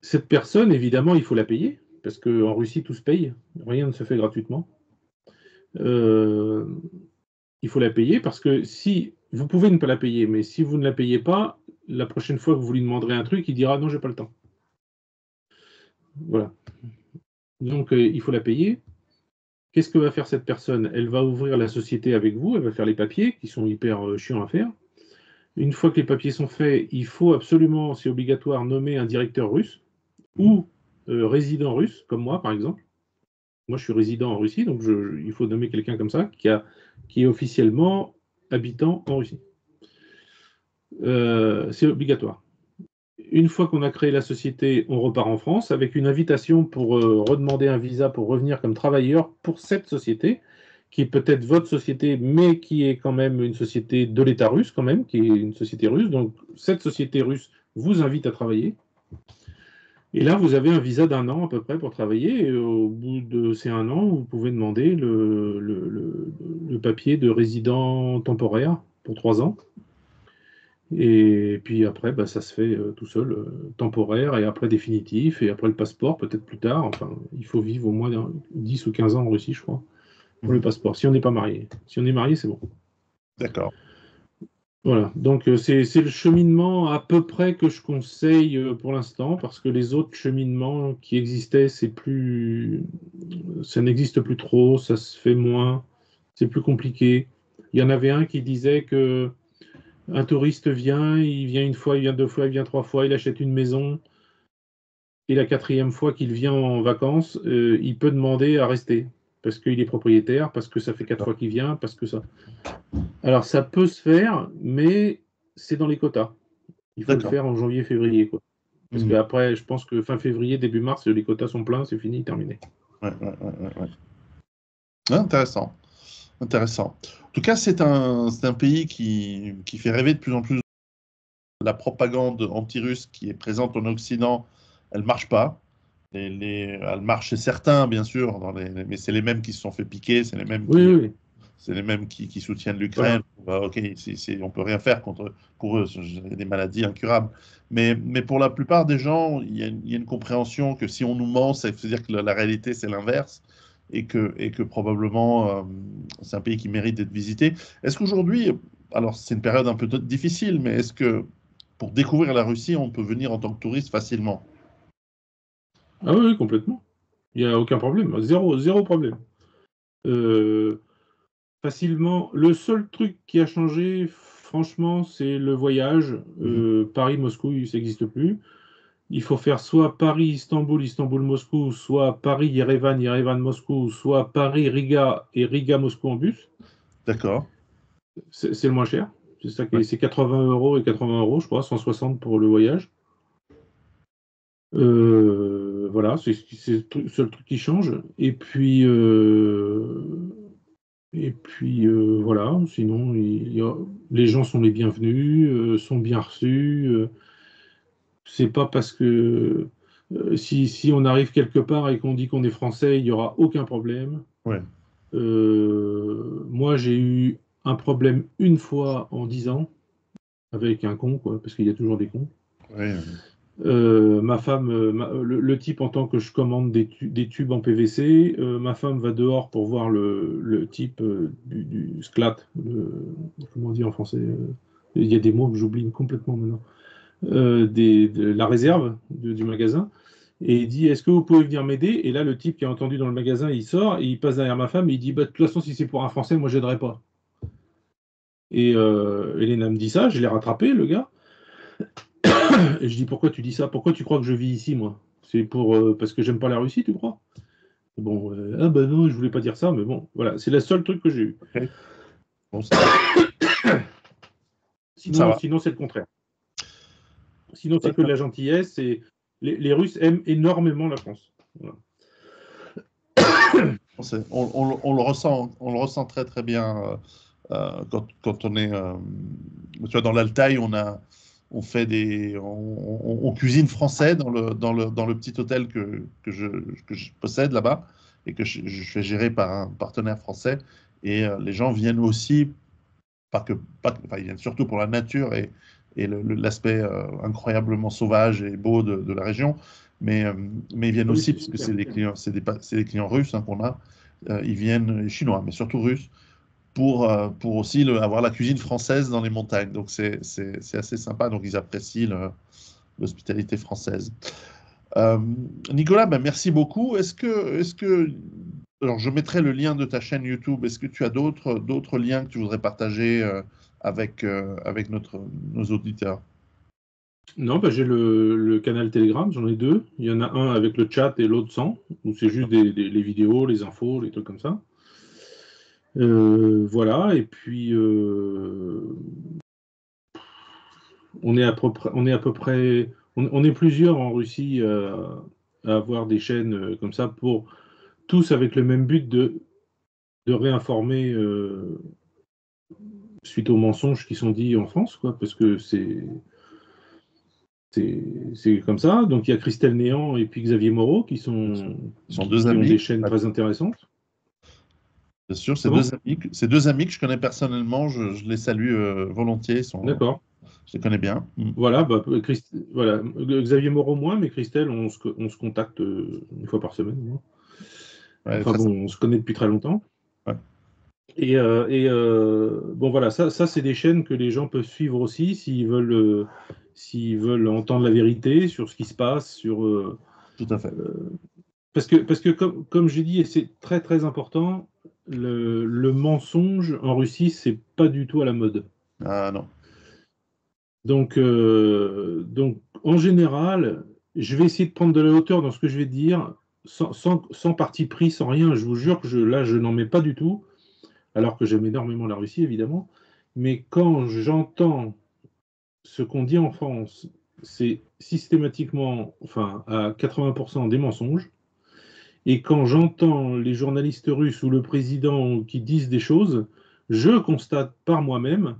Cette personne, évidemment, il faut la payer, parce qu'en Russie, tout se paye, rien ne se fait gratuitement. Euh, il faut la payer parce que si vous pouvez ne pas la payer, mais si vous ne la payez pas, la prochaine fois que vous lui demanderez un truc, il dira non, j'ai pas le temps. Voilà. Donc euh, il faut la payer. Qu'est-ce que va faire cette personne? Elle va ouvrir la société avec vous, elle va faire les papiers qui sont hyper euh, chiants à faire. Une fois que les papiers sont faits, il faut absolument, c'est obligatoire, nommer un directeur russe ou résident russe, comme moi par exemple. Moi, je suis résident en Russie, donc il faut nommer quelqu'un comme ça qui est officiellement habitant en Russie. Euh, c'est obligatoire. Une fois qu'on a créé la société, on repart en France avec une invitation pour euh, redemander un visa pour revenir comme travailleur pour cette société, qui est peut-être votre société, mais qui est quand même une société de l'État russe, quand même, qui est une société russe. Donc, cette société russe vous invite à travailler. Et là, vous avez un visa d'un an à peu près pour travailler. Au bout de ces un an, vous pouvez demander le, papier de résident temporaire pour trois ans. Et puis après, bah, ça se fait euh, tout seul, euh, temporaire, et après définitif, et après le passeport, peut-être plus tard. Enfin, il faut vivre au moins 10 ou 15 ans en Russie, je crois, pour le mmh. passeport, si on n'est pas marié. Si on est marié, c'est bon.
D'accord.
Voilà, donc euh, c'est le cheminement à peu près que je conseille pour l'instant, parce que les autres cheminements qui existaient, c'est plus, ça n'existe plus trop, ça se fait moins, c'est plus compliqué. Il y en avait un qui disait que un touriste vient, il vient une fois, il vient deux fois, il vient trois fois, il achète une maison, et la quatrième fois qu'il vient en vacances, euh, il peut demander à rester parce qu'il est propriétaire, parce que ça fait quatre fois qu'il vient, parce que ça. Alors ça peut se faire, mais c'est dans les quotas. Il faut le faire en janvier-février. Quoi. Parce mhm. qu'après, je pense que fin février, début mars, les quotas sont pleins, c'est fini, terminé.
Ouais, ouais, ouais, ah, intéressant. Intéressant. En tout cas, c'est un, un pays qui, qui, fait rêver de plus en plus. La propagande anti-russe qui est présente en Occident, elle ne marche pas les, elle marche chez certains, bien sûr, dans les, mais c'est les mêmes qui se sont fait piquer, c'est les mêmes qui, C'est les mêmes qui, soutiennent l'Ukraine. Bah, ok, on peut rien faire contre pour eux, c'est des maladies incurables. Mais, mais pour la plupart des gens, il y, a, une compréhension que si on nous ment, ça veut dire que la, réalité c'est l'inverse et que, et que probablement euh, c'est un pays qui mérite d'être visité. Est-ce qu'aujourd'hui, alors c'est une période un peu difficile, mais est-ce que pour découvrir la Russie, on peut venir en tant que touriste facilement?
Ah oui, complètement. Il n'y a aucun problème. Zéro, zéro problème. Euh, facilement. Le seul truc qui a changé, franchement, c'est le voyage. Euh, mhm. Paris-Moscou, ça n'existe plus. Il faut faire soit Paris-Istanbul, Istanbul-Moscou, soit Paris-Yerevan, Yerevan-Moscou, soit Paris-Riga et Riga-Moscou en bus.
D'accord.
C'est le moins cher. C'est ça c'est 80 euros et 80 euros, je crois, 160 pour le voyage. Euh, voilà, c'est le seul truc qui change. Et puis, euh, et puis euh, voilà, sinon, les gens sont les bienvenus, sont bien reçus. C'est pas parce que si, si, on arrive quelque part et qu'on dit qu'on est français, il n'y aura aucun problème. moi, j'ai eu un problème une fois en dix ans avec un con, quoi, parce qu'il y a toujours des cons. Ouais. Euh, ma femme, euh, le, type en tant que je commande des, tubes en PVC, euh, ma femme va dehors pour voir le, type du, du, sclat, comment on dit en français Il y a des mots que j'oublie complètement maintenant. Des, de la réserve du magasin et il dit Est-ce que vous pouvez venir m'aider? Et là, le type qui a entendu dans le magasin, il sort et il passe derrière ma femme et il dit bah, De toute façon, si c'est pour un Français, moi, j'aiderai pas. Et Elena me dit ça, je l'ai rattrapé, le gars. Et je dis pourquoi tu dis ça? Pourquoi tu crois que je vis ici, moi? C'est pour euh, parce que j'aime pas la Russie, tu crois? Bon, euh, ah ben non, je voulais pas dire ça, mais bon, voilà, c'est le seul truc que j'ai eu. sinon, sinon c'est le contraire. Sinon, c'est que de la gentillesse et les, Russes aiment énormément la France.
On, le ressent, on le ressent très très bien euh, euh, quand, on est, euh, tu vois, dans l'Altaï, on a, on fait des, on, cuisine français dans le, dans le, dans le petit hôtel que, que, je, que je possède là-bas et que je, fais gérer par un partenaire français. Et les gens viennent aussi, pas que, pas, ils viennent surtout pour la nature et, et l'aspect euh, incroyablement sauvage et beau de, la région. Mais, euh, mais ils viennent aussi, parce que c'est des clients, c'est des, des, clients russes hein, qu'on a, euh, ils viennent, chinois, mais surtout russes, pour, pour aussi avoir la cuisine française dans les montagnes. Donc c'est assez sympa, donc ils apprécient l'hospitalité française. Nicolas, ben merci beaucoup. Est-ce que, est que, alors je mettrai le lien de ta chaîne YouTube. Est-ce que tu as d'autres liens que tu voudrais partager euh, avec notre, nos auditeurs
Non, bah, j'ai le, canal Telegram, j'en ai deux. Il y en a un avec le chat et l'autre sans, où c'est juste les vidéos, les infos, les trucs comme ça. Euh, voilà, et puis euh, on, est à peu près, on est à peu près, on, est plusieurs en Russie à avoir des chaînes comme ça pour tous avec le même but de, de réinformer suite aux mensonges qui sont dits en France, quoi, parce que c'est c'est comme ça. Donc il y a Christelle Néant et puis Xavier Moreau qui sont,
sont deux amis.
des chaînes très intéressantes.
Bien sûr, c'est deux, amis, deux amis que je connais personnellement, je, les salue euh, volontiers.
D'accord.
Je les connais bien.
Mm. Voilà, bah, voilà, Xavier Moreau moins, mais Christelle, on se, on se contacte euh, une fois par semaine. enfin bon, on se connaît depuis très longtemps. Et, euh, euh, bon voilà, ça, ça c'est des chaînes que les gens peuvent suivre aussi s'ils veulent, euh, s'ils veulent entendre la vérité sur ce qui se passe, sur.
Tout à fait.
parce que, parce que comme, comme j'ai dit, et c'est très très important, le, le, mensonge en Russie, c'est pas du tout à la mode.
Ah non.
Donc, donc en général, je vais essayer de prendre de la hauteur dans ce que je vais dire, sans, sans, sans parti pris, sans rien. Je vous jure que je, là, je n'en mets pas du tout alors que j'aime énormément la Russie, évidemment. Mais quand j'entends ce qu'on dit en France, c'est systématiquement, enfin, à 80% des mensonges. Et quand j'entends les journalistes russes ou le président qui disent des choses, je constate par moi-même,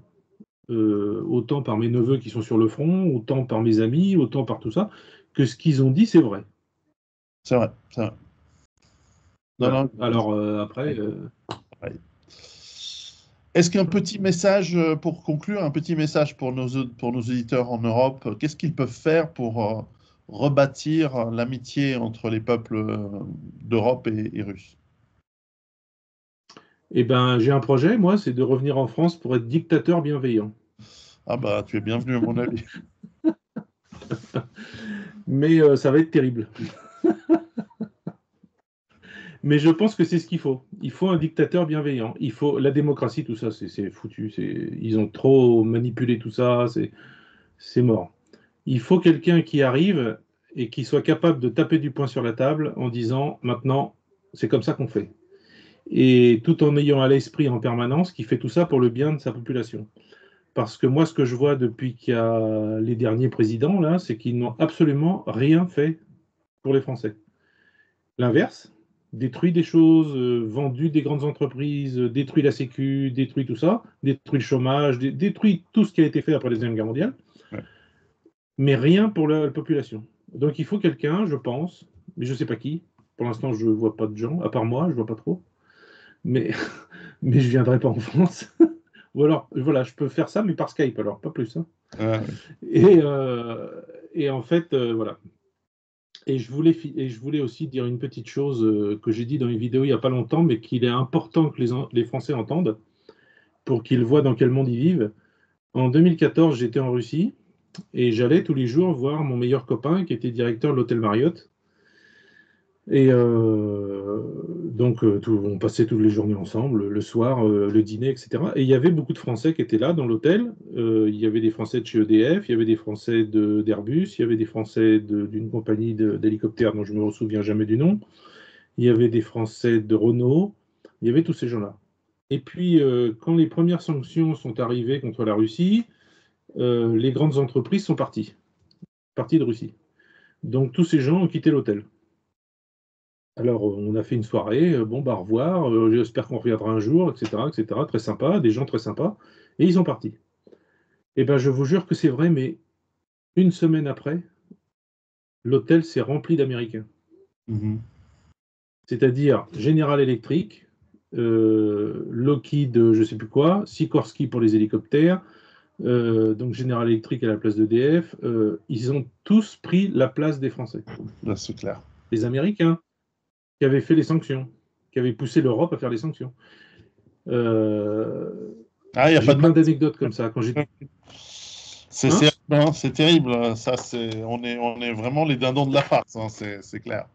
euh, autant par mes neveux qui sont sur le front, autant par mes amis, autant par tout ça, que ce qu'ils ont dit, c'est vrai.
C'est vrai, c'est
vrai. Alors euh, après. Euh,
est-ce qu'un petit message euh, pour conclure, un petit message pour nos, pour nos auditeurs en Europe, qu'est-ce qu'ils peuvent faire pour euh, rebâtir l'amitié entre les peuples euh, d'Europe et, russes?
Eh ben, j'ai un projet, moi, c'est de revenir en France pour être dictateur bienveillant.
Ah bah, tu es bienvenu à mon avis.
Mais ça va être terrible. Mais je pense que c'est ce qu'il faut. Il faut un dictateur bienveillant. Il faut la démocratie, tout ça, c'est foutu. Ils ont trop manipulé tout ça. C'est mort. Il faut quelqu'un qui arrive et qui soit capable de taper du poing sur la table en disant maintenant, c'est comme ça qu'on fait. Et tout en ayant à l'esprit en permanence qui fait tout ça pour le bien de sa population. Parce que moi, ce que je vois depuis qu'il y a les derniers présidents, là, c'est qu'ils n'ont absolument rien fait pour les Français. L'inverse, détruit des choses, euh, vendu des grandes entreprises, euh, détruit la Sécu, détruit tout ça, détruit le chômage, détruit tout ce qui a été fait après la Deuxième Guerre mondiale, mais rien pour la, population. Donc il faut quelqu'un, je pense, mais je ne sais pas qui. Pour l'instant, je ne vois pas de gens, à part moi, je ne vois pas trop. Mais, mais je ne viendrai pas en France. Ou alors, voilà, je peux faire ça, mais par Skype, alors, pas plus. Hein. et, euh, et, en fait, voilà, et je, voulais, aussi dire une petite chose euh, que j'ai dit dans une vidéo il n'y a pas longtemps, mais qu'il est important que les, les Français entendent pour qu'ils voient dans quel monde ils vivent. En 2014, j'étais en Russie et j'allais tous les jours voir mon meilleur copain qui était directeur de l'hôtel Marriott. Et euh, donc, euh, on passait toutes les journées ensemble, le soir, euh, le dîner, etc. Et il y avait beaucoup de Français qui étaient là dans l'hôtel. il y avait des Français de chez EDF, il y avait des Français d'Airbus, il y avait des Français d'une compagnie d'hélicoptères dont je ne me souviens jamais du nom. Il y avait des Français de Renault. Il y avait tous ces gens-là. Et puis, quand les premières sanctions sont arrivées contre la Russie, les grandes entreprises sont parties, parties de Russie. Donc tous ces gens ont quitté l'hôtel. Alors, on a fait une soirée, bon, bah, au revoir, j'espère qu'on reviendra un jour, etc., etc. Très sympa, des gens très sympas, et ils sont partis. Et eh ben, je vous jure que c'est vrai, mais une semaine après, l'hôtel s'est rempli d'Américains. Mmh C'est-à-dire General Electric, euh, Lockheed, je ne sais plus quoi, Sikorsky pour les hélicoptères, euh, donc General Electric à la place d'EDF, euh, ils ont tous pris la place des Français.
c'est clair.
Les Américains qui avaient fait les sanctions, qui avaient poussé l'Europe à faire les sanctions. Euh,
ah, il y a pas
plein d'anecdotes comme ça. Quand
c'est hein c'est terrible. Ça, c'est on est on est vraiment les dindons de la farce. Hein, c'est clair.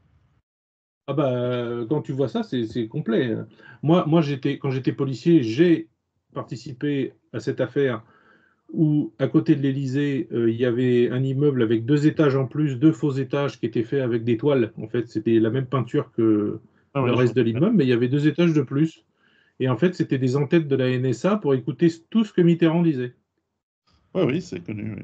Ah bah quand tu vois ça, c'est complet. Moi, moi j'étais quand j'étais policier, j'ai participé à cette affaire où à côté de l'Elysée, euh, il y avait un immeuble avec deux étages en plus, deux faux étages qui étaient faits avec des toiles. En fait, c'était la même peinture que ah le reste de l'immeuble, mais il y avait deux étages de plus. Et en fait, c'était des entêtes de la NSA pour écouter tout ce que Mitterrand disait.
Oui, oui, c'est connu.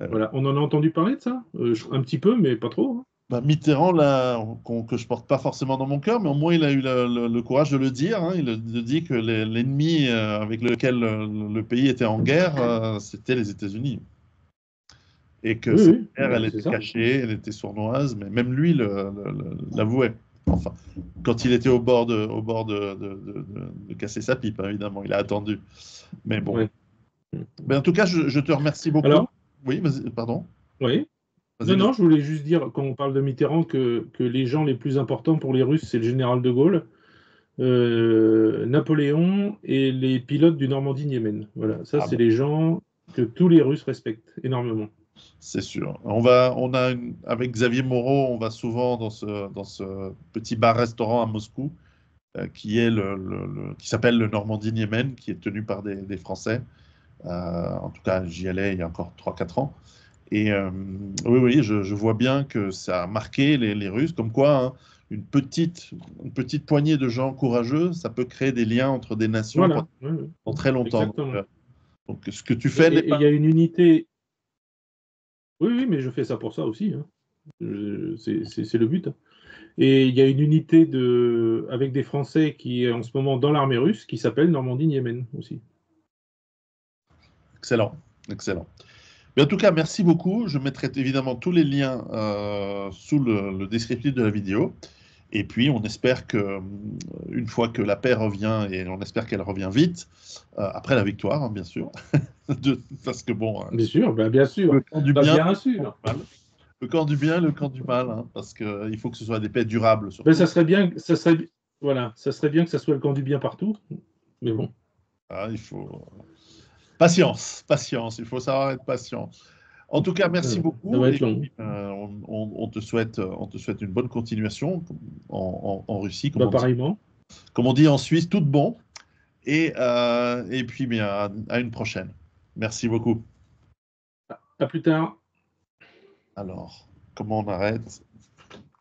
Voilà, on en a entendu parler de ça? Euh, Un petit peu, mais pas trop. Hein.
Bah, Mitterrand, là, que je porte pas forcément dans mon cœur, mais au moins il a eu le, courage de le dire. Hein. Il a dit que l'ennemi euh, avec lequel le, pays était en guerre, euh, c'était les États-Unis. Et que cette guerre, elle était cachée, elle était sournoise, mais même lui l'avouait. Enfin, quand il était au bord de, au bord de, de, casser sa pipe, hein, évidemment, il a attendu. Mais bon. Mais en tout cas, je, te remercie beaucoup. oui, pardon.
Oui. Non, non, je voulais juste dire, quand on parle de Mitterrand, que, les gens les plus importants pour les Russes, c'est le général de Gaulle, euh, Napoléon et les pilotes du Normandie-Niemen. Voilà, ça, ah c'est les gens que tous les Russes respectent énormément.
C'est sûr. On va, on a avec Xavier Moreau, on va souvent dans ce, dans ce petit bar-restaurant à Moscou, euh, qui est le, qui s'appelle le Normandie-Niemen, qui est tenu par des, Français. Euh, en tout cas, j'y allais il y a encore 3-4 ans. Et euh, oui, oui, je, vois bien que ça a marqué les, Russes, comme quoi hein, une, petite, une petite poignée de gens courageux, ça peut créer des liens entre des nations pendant, très longtemps. Donc, ce que tu fais.
Il y a une unité. Oui, oui, mais je fais ça pour ça aussi. Hein. C'est le but. Hein. Et il y a une unité de, avec des Français qui est en ce moment dans l'armée russe qui s'appelle Normandie-Niemen aussi.
Excellent, excellent en tout cas, merci beaucoup. Je mettrai évidemment tous les liens euh, sous le, descriptif de la vidéo. Et puis, on espère que euh, une fois que la paix revient, et on espère qu'elle revient vite, euh, après la victoire, hein, bien sûr, parce que bon.
Bien sûr, bah, bien sûr. Le camp du bah, bien, bien sûr.
Le camp du bien, le camp du mal, hein, parce qu'il faut que ce soit des paix durables.
Mais ça serait bien, ça serait, voilà, ça serait bien que ça soit le camp du bien partout. Mais bon.
Ah, il faut. Patience, patience, il faut savoir être patient. En tout cas, merci beaucoup. Euh, on, te souhaite, on te souhaite une bonne continuation en, Russie.
Comme, bah, on dit,
comme on dit en Suisse, tout bon. Et, euh, et puis, bien, à une prochaine. Merci beaucoup.
À plus tard.
Alors, comment on arrête?